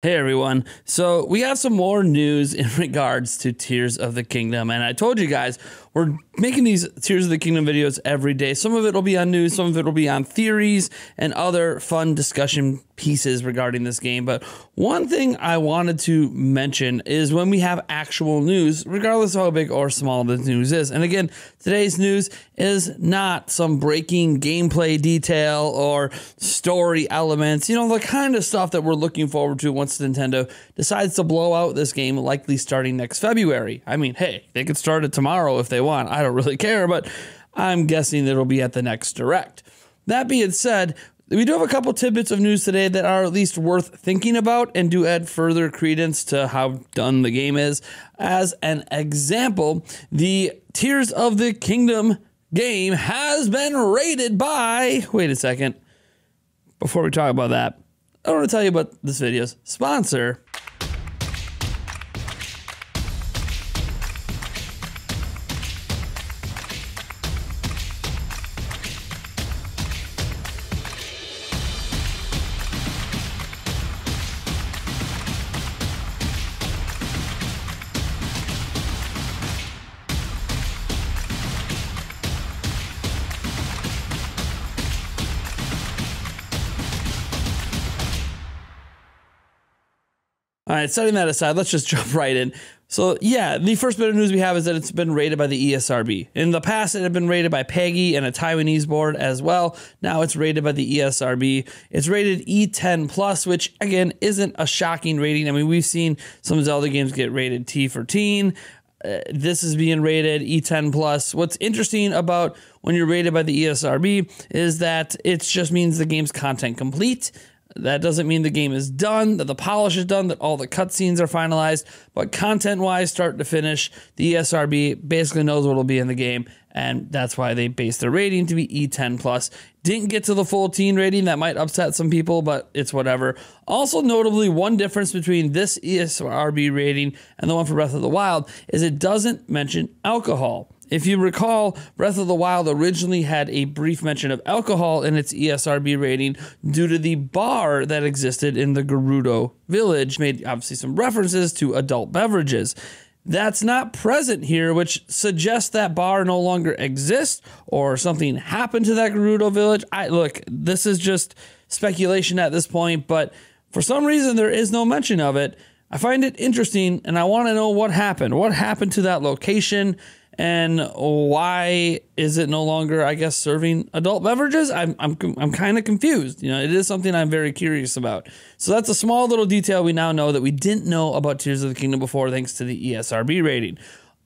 Hey everyone. So, we got some more news in regards to Tears of the Kingdom. And I told you guys, we're making these Tears of the Kingdom videos every day. Some of it will be on news, some of it will be on theories and other fun discussion pieces regarding this game. But one thing I wanted to mention is when we have actual news, regardless of how big or small the news is. And again, today's news is not some breaking gameplay detail or story elements, you know, the kind of stuff that we're looking forward to once Nintendo decides to blow out this game, likely starting next February. I mean, hey, they could start it tomorrow if they I don't really care, but I'm guessing it'll be at the next direct. That being said, we do have a couple tidbits of news today that are at least worth thinking about and do add further credence to how done the game is. As an example, the Tears of the Kingdom game has been rated by. Wait a second. Before we talk about that, I want to tell you about this video's sponsor. All right, setting that aside, let's just jump right in. So, yeah, the first bit of news we have is that it's been rated by the ESRB. In the past, it had been rated by PEGI and a Taiwanese board as well. Now it's rated by the ESRB. It's rated E10 plus, which again isn't a shocking rating. I mean, we've seen some Zelda games get rated T for teen. Uh, this is being rated E10 plus. What's interesting about when you're rated by the ESRB is that it just means the game's content complete. That doesn't mean the game is done, that the polish is done, that all the cutscenes are finalized, but content wise, start to finish, the ESRB basically knows what will be in the game, and that's why they base their rating to be E10 plus. Didn't get to the full teen rating, that might upset some people, but it's whatever. Also, notably, one difference between this ESRB rating and the one for Breath of the Wild is it doesn't mention alcohol. If you recall, Breath of the Wild originally had a brief mention of alcohol in its ESRB rating due to the bar that existed in the Gerudo village, made obviously some references to adult beverages. That's not present here, which suggests that bar no longer exists or something happened to that Gerudo village. I look, this is just speculation at this point, but for some reason there is no mention of it. I find it interesting and I want to know what happened. What happened to that location? And why is it no longer i guess serving adult beverages? I'm i'm, I'm kind of confused. You know it is something i'm very curious about. So that's a small little detail we now know that we didn't know about tears of the kingdom before thanks to the esrb rating.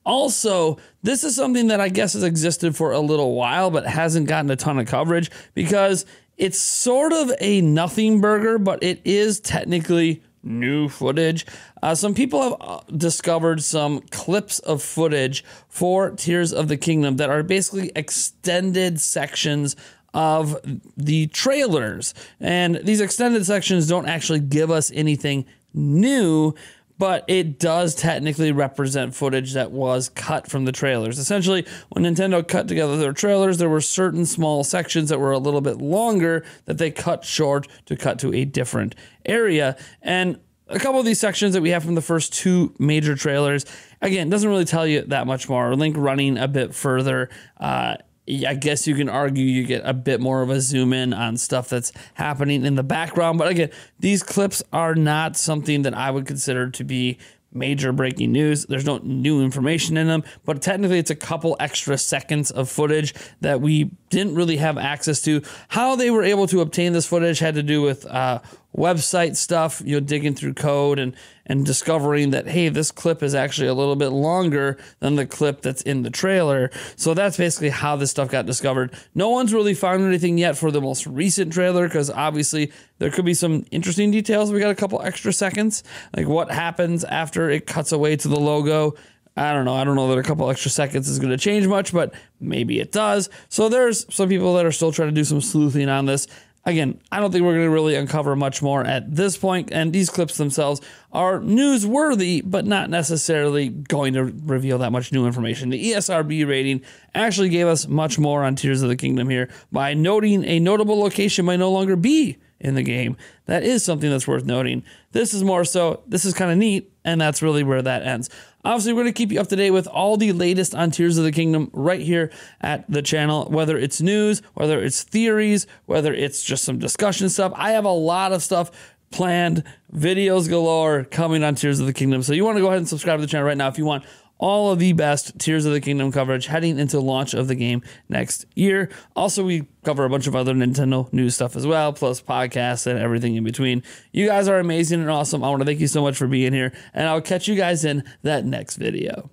Also, this is something that I guess has existed for a little while, but hasn't gotten a ton of coverage because it's sort of a nothing burger, but it is technically new footage. Uh, some people have uh, discovered some clips of footage for Tears of the Kingdom that are basically extended sections of the trailers. And these extended sections don't actually give us anything new, but it does technically represent footage that was cut from the trailers. Essentially, when Nintendo cut together their trailers, there were certain small sections that were a little bit longer that they cut short to cut to a different area. And a couple of these sections that we have from the first two major trailers, again, doesn't really tell you that much more. Link running a bit further. Uh, I guess you can argue you get a bit more of a zoom in on stuff that's happening in the background. But again, these clips are not something that I would consider to be major breaking news. There's no new information in them, but technically it's a couple extra seconds of footage that we didn't really have access to. How they were able to obtain this footage had to do with uh, website stuff, you know, digging through code and and discovering that hey, this clip is actually a little bit longer than the clip that's in the trailer. So that's basically how this stuff got discovered. No one's really found anything yet for the most recent trailer because obviously there could be some interesting details. We got a couple extra seconds, like what happens after it cuts away to the logo. I don't know. I don't know that a couple extra seconds is going to change much, but maybe it does. So there's some people that are still trying to do some sleuthing on this. Again, I don't think we're going to really uncover much more at this point, and these clips themselves are newsworthy, but not necessarily going to reveal that much new information. The ESRB rating actually gave us much more on Tears of the Kingdom here by noting a notable location might no longer be in the game. That is something that's worth noting. This is more so, this is kind of neat, and that's really where that ends. Obviously, we're going to keep you up to date with all the latest on Tears of the Kingdom right here at the channel, whether it's news, whether it's theories, whether it's just some discussion stuff. I have a lot of stuff planned, videos galore coming on Tears of the Kingdom. So you want to go ahead and subscribe to the channel right now if you want all of the best Tears of the Kingdom coverage heading into launch of the game next year. Also, we cover a bunch of other Nintendo news stuff as well, plus podcasts and everything in between. You guys are amazing and awesome. I want to thank you so much for being here, and I'll catch you guys in that next video.